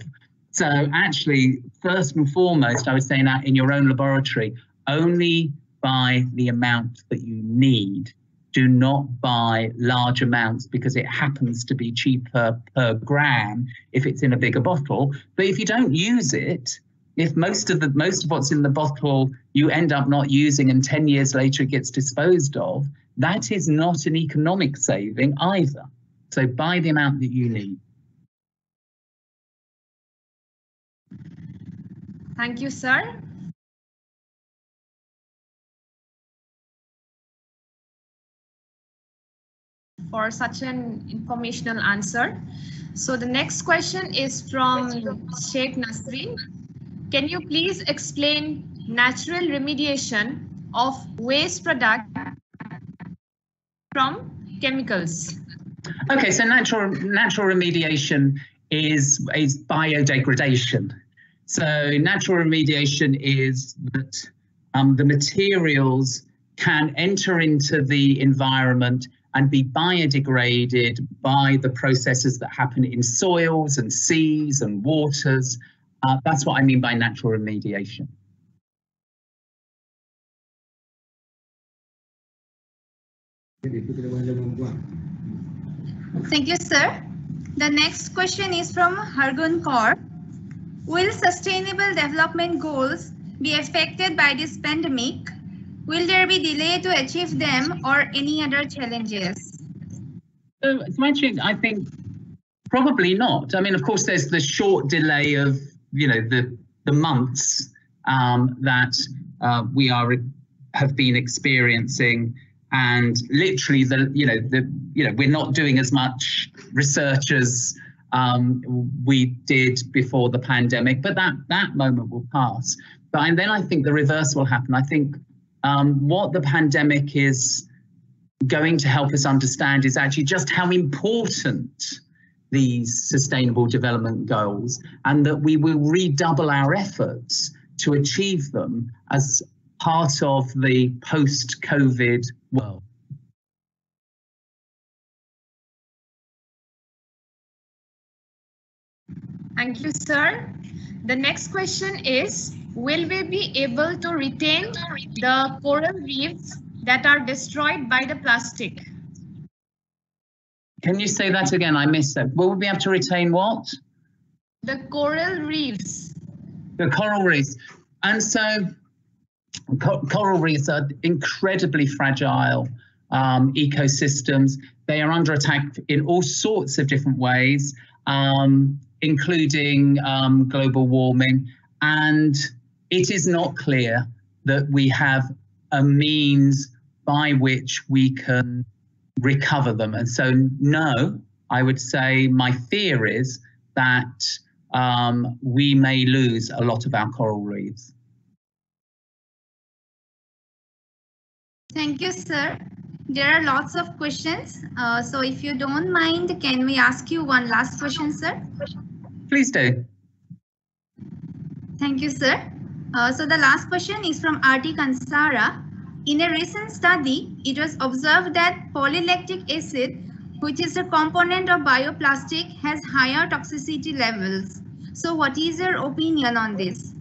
C: So actually, first and foremost, I would say that in your own laboratory, only buy the amount that you need do not buy large amounts because it happens to be cheaper per gram if it's in a bigger bottle. But if you don't use it, if most of the most of what's in the bottle you end up not using and 10 years later it gets disposed of, that is not an economic saving either. So buy the amount that you need.
G: Thank you, sir. for such an informational answer. So the next question is from Sheikh Nasreen. Can you please explain natural remediation of waste product from chemicals?
C: Okay, so natural natural remediation is is biodegradation. So natural remediation is that um, the materials can enter into the environment and be biodegraded by the processes that happen in soils and seas and waters. Uh, that's what I mean by natural remediation.
H: Thank you, sir. The next question is from Hargun Kaur. Will sustainable development goals be affected by this pandemic Will there be delay to achieve them or any other challenges?
C: So, I think probably not. I mean, of course, there's the short delay of you know the the months um, that uh, we are have been experiencing, and literally the you know the you know we're not doing as much research as um, we did before the pandemic, but that that moment will pass. But and then I think the reverse will happen. I think um, what the pandemic is going to help us understand is actually just how important these sustainable development goals and that we will redouble our efforts to achieve them as part of the post-COVID world.
G: Thank you, sir. The next question is, will we be able to retain the coral reefs that are destroyed by the plastic?
C: Can you say that again? I missed that. Will we be able to retain what?
G: The coral reefs.
C: The coral reefs. And so co coral reefs are incredibly fragile um, ecosystems. They are under attack in all sorts of different ways, um, including um, global warming. And it is not clear that we have a means by which we can recover them. And so, no, I would say my fear is that um, we may lose a lot of our coral reefs.
H: Thank you, sir. There are lots of questions. Uh, so if you don't mind, can we ask you one last question, sir?
C: Please do.
H: Thank you, sir. Uh, so the last question is from Arti Kansara. In a recent study, it was observed that polylactic acid, which is a component of bioplastic, has higher toxicity levels. So what is your opinion on this?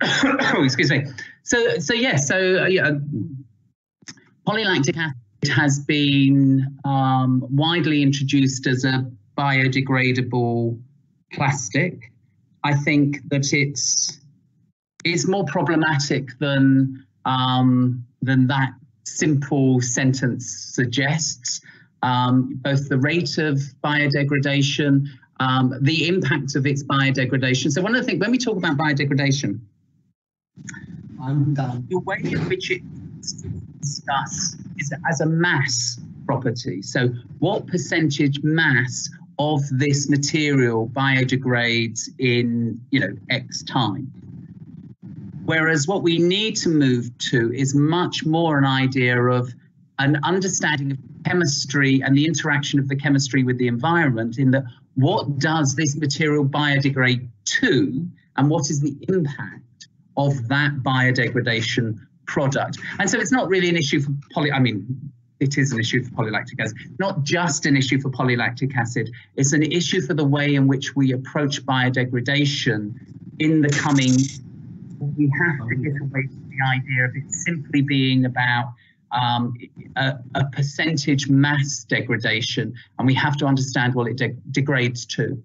H: (coughs)
C: excuse me. So, so yes, so uh, yeah, polylactic acid has been um, widely introduced as a biodegradable plastic. I think that it's it's more problematic than um, than that simple sentence suggests. Um, both the rate of biodegradation, um, the impact of its biodegradation. So one of the things when we talk about biodegradation, I'm done. The way in which it's discussed is as a mass property. So what percentage mass of this material biodegrades in you know X time. Whereas what we need to move to is much more an idea of an understanding of chemistry and the interaction of the chemistry with the environment in that what does this material biodegrade to, and what is the impact of that biodegradation product? And so it's not really an issue for poly, I mean, it is an issue for polylactic acid, not just an issue for polylactic acid, it's an issue for the way in which we approach biodegradation in the coming, we have to get away from the idea of it simply being about um, a, a, percentage mass degradation, and we have to understand what it de degrades to.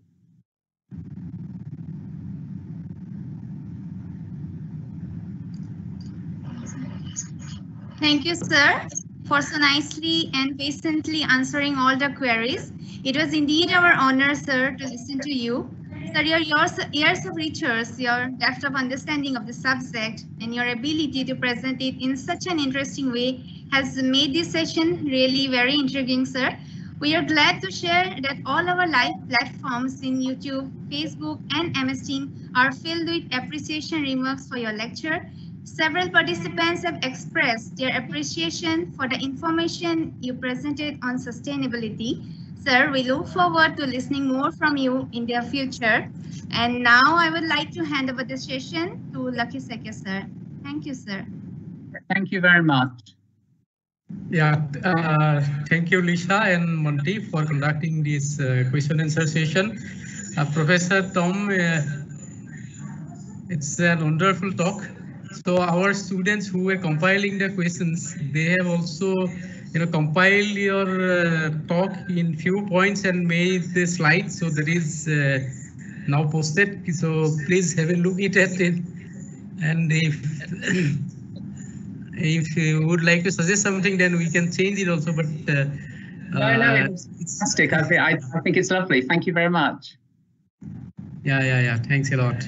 H: Thank you, sir, for so nicely and patiently answering all the queries. It was indeed our honor, sir, to listen to you. Sir, your years, years of research, your depth of understanding of the subject, and your ability to present it in such an interesting way has made this session really very intriguing, sir. We are glad to share that all our live platforms in YouTube, Facebook, and MS Team are filled with appreciation remarks for your lecture. Several participants have expressed their appreciation for the information you presented on sustainability. Sir, we look forward to listening more from you in the future. And now I would like to hand over the session to Lucky Seke, sir. Thank you, sir.
C: Thank you very much.
I: Yeah, uh, thank you, Lisha and Monty, for conducting this uh, question answer session. Uh, Professor Tom, uh, it's a wonderful talk. So our students who were compiling the questions, they have also you know, compile your uh, talk in few points and made the slides. So that is uh, now posted. So please have a look at it. And if (coughs) if you would like to suggest something, then we can change it also. But uh,
C: no, no, it's fantastic. I think I, I think it's lovely. Thank you very much.
I: Yeah, yeah, yeah. Thanks a lot.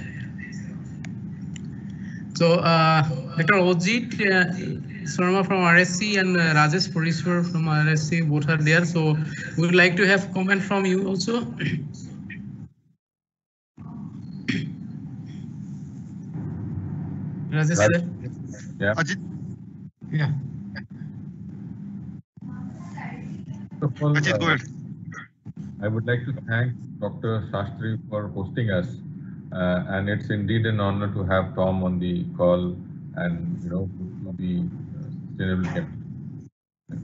I: So, uh, Dr. Ajit uh, Sharma from RSC and uh, Rajesh Parishwar from RSC both are there. So, we would like to have comment from you also. Rajesh, sir.
D: Yeah.
F: Ajit,
I: Yeah.
D: First of
F: Ajit, go
D: uh,
F: ahead.
D: I would like to thank Dr. Shastri for hosting us. Uh, and it's indeed an honor to have Tom on the call and, you know, the uh, sustainable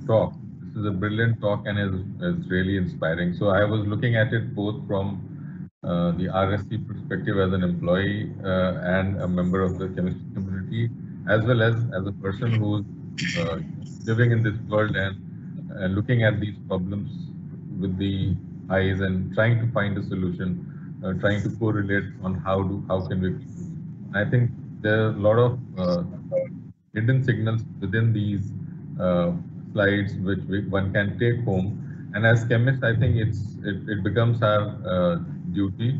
D: talk. This is a brilliant talk and is, is really inspiring. So I was looking at it both from uh, the RSC perspective as an employee uh, and a member of the chemistry community, as well as as a person who's uh, living in this world and uh, looking at these problems with the eyes and trying to find a solution, uh, trying to correlate on how do how can we. I think there are a lot of uh, hidden signals within these uh, slides which we, one can take home. And as chemists, I think it's it, it becomes our uh, duty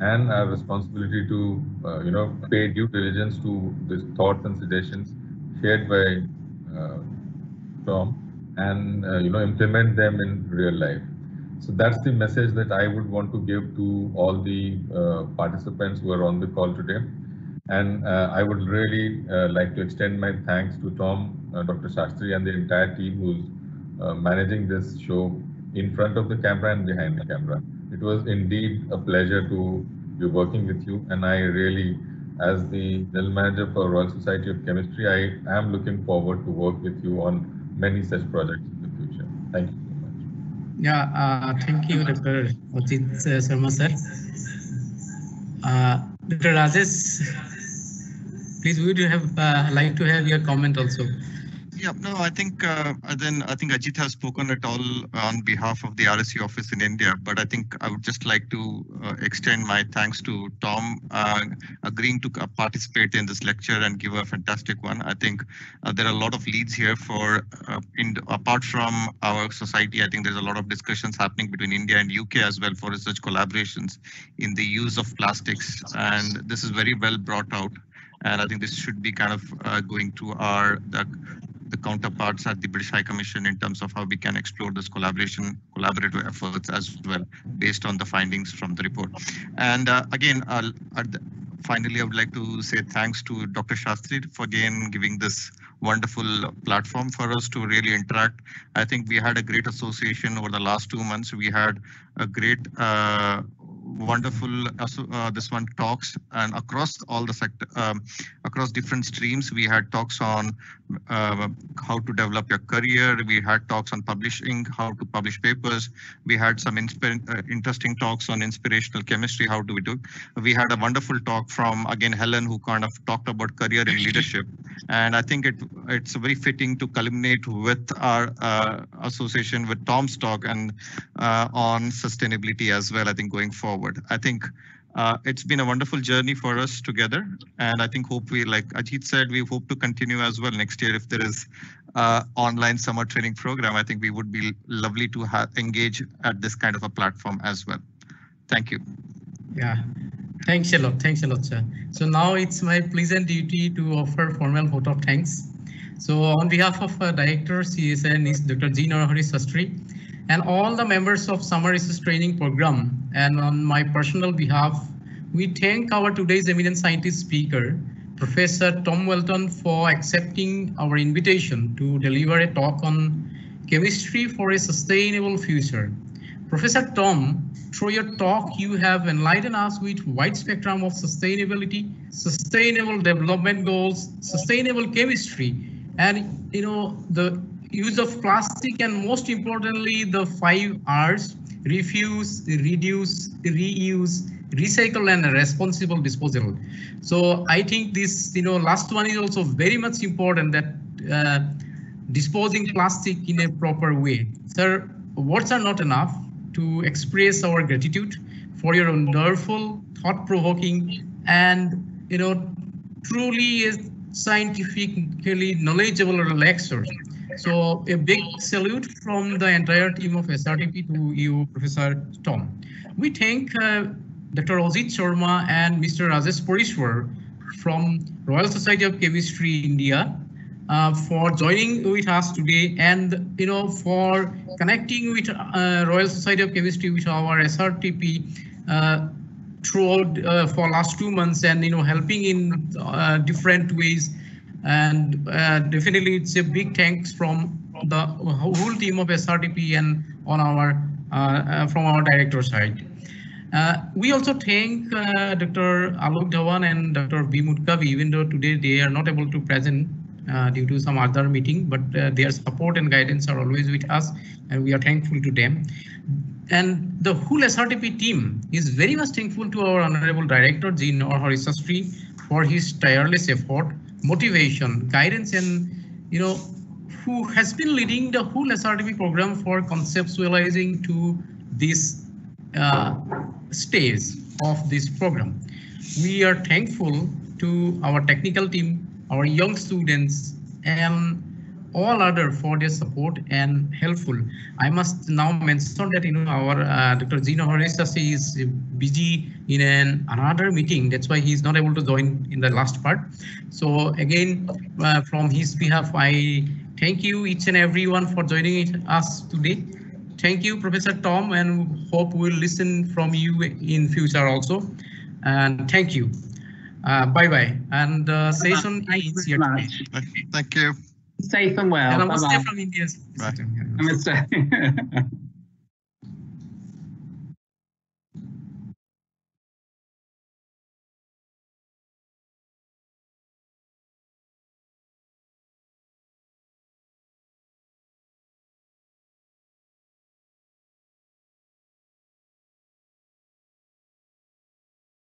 D: and our responsibility to uh, you know pay due diligence to these thoughts and suggestions shared by uh, Tom and uh, you know implement them in real life. So that's the message that I would want to give to all the uh, participants who are on the call today. And uh, I would really uh, like to extend my thanks to Tom, uh, Dr. Shastri, and the entire team who's uh, managing this show in front of the camera and behind the camera. It was indeed a pleasure to be working with you, and I really, as the general manager for Royal Society of Chemistry, I am looking forward to work with you on many such projects in the future. Thank you so much.
I: Yeah, uh, thank you, Dr. Ajit uh, Sharma, sir. Dr. Rajesh, please, would you have uh, like to have your comment also?
F: Yeah, no, I think uh, then I think Ajit has spoken it all on behalf of the RSC office in India. But I think I would just like to uh, extend my thanks to Tom uh, agreeing to participate in this lecture and give a fantastic one. I think uh, there are a lot of leads here for uh, in apart from our society. I think there's a lot of discussions happening between India and UK as well for research collaborations in the use of plastics, and this is very well brought out. And I think this should be kind of uh, going to our the, the counterparts at the British High Commission in terms of how we can explore this collaboration, collaborative efforts as well, based on the findings from the report. And uh, again, I'll, finally, I would like to say thanks to Dr. Shastri for again giving this wonderful platform for us to really interact. I think we had a great association over the last two months. We had a great uh, wonderful uh, this one talks and across all the sector um, across different streams we had talks on uh, how to develop your career. We had talks on publishing how to publish papers. We had some uh, interesting talks on inspirational chemistry how do we do. We had a wonderful talk from again helen who kind of talked about career and leadership. And i think it it's very fitting to culminate with our uh, association with tom's talk and uh, on sustainability as well i think going forward forward. I think uh, it's been a wonderful journey for us together. And I think hope we, like Ajit said, we hope to continue as well next year if there is uh, online summer training program. I think we would be lovely to engage at this kind of a platform as well. Thank you.
I: Yeah, thanks a lot. Thanks a lot, sir. So now it's my pleasant duty to offer formal vote of thanks. So on behalf of uh, Director CSIR NEIST Dr. G. Narahari Sastry and all the members of Summer Research Training Program. And on my personal behalf, we thank our today's eminent scientist speaker, Professor Tom Welton for accepting our invitation to deliver a talk on chemistry for a sustainable future. Professor Tom, through your talk, you have enlightened us with wide spectrum of sustainability, sustainable development goals, sustainable chemistry, and you know the use of plastic and most importantly the five R's refuse, reduce, reuse, recycle and responsible disposal. So I think this, you know, last one is also very much important that uh, disposing plastic in a proper way. Sir, words are not enough to express our gratitude for your wonderful, thought-provoking, and you know, truly scientifically knowledgeable lectures. So a big salute from the entire team of SRTP to you, Professor Tom. We thank uh, Dr. Ajit Sharma and Mr. Rajesh Porishwar from Royal Society of Chemistry India uh, for joining with us today and you know for connecting with uh, Royal Society of Chemistry with our SRTP uh, throughout uh, for last two months and you know helping in uh, different ways and uh, definitely it's a big thanks from the whole team of SRTP and on our uh, uh, from our director side. Uh, we also thank uh, Dr. Alok Dhawan and Dr. B. Mudkavi, even though today they are not able to present uh, due to some other meeting, but their support and guidance are always with us, and we are thankful to them. And the whole SRTP team is very much thankful to our Honorable Director, G. Narahari Sastry, for his tireless effort motivation, guidance, and you know, who has been leading the whole SRTP program for conceptualizing to this uh, stage of this program. We are thankful to our technical team, our young students, and all other for their support and helpful. I must now mention that you know our uh, Dr. G. Narahari Sastry is busy in an another meeting. That's why he's not able to join in the last part. So again, uh, from his behalf, I thank you each and everyone for joining us today. Thank you, Professor Tom, and hope we'll listen from you in future also. And thank you. Uh, bye bye. And uh, session is here.
F: Thank you
C: safe and well.
I: And namaste from India.
C: I'm Namaste. (laughs)